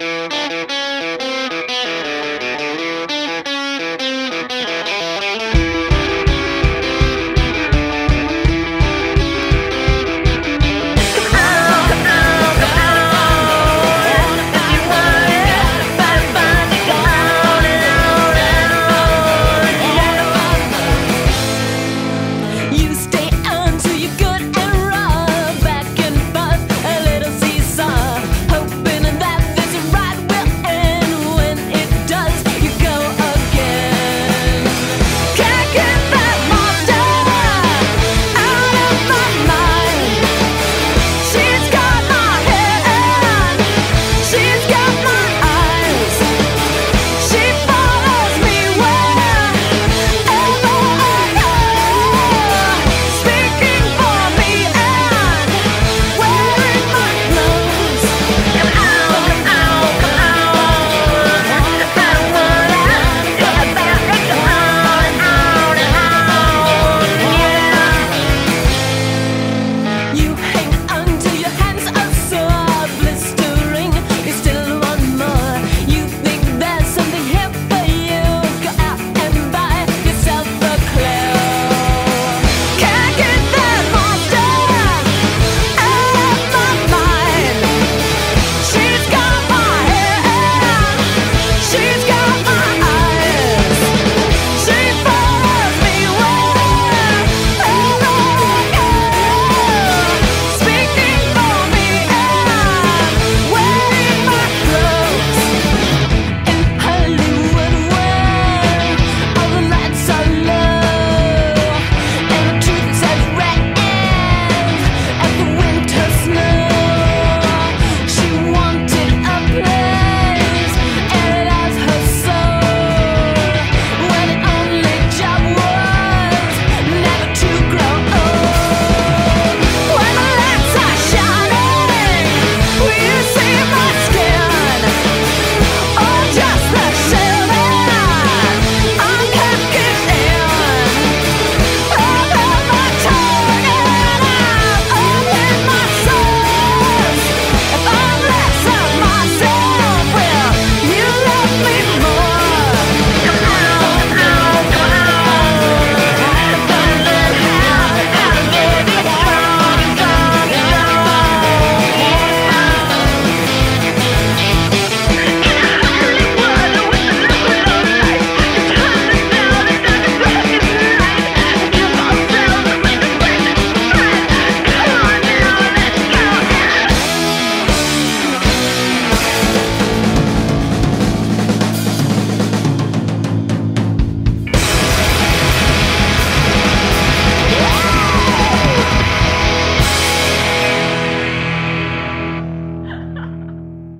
Música